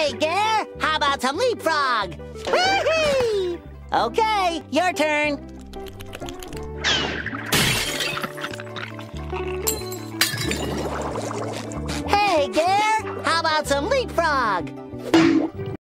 Hey, Gare, how about some leapfrog? Okay, your turn. Hey, Gare, how about some leapfrog?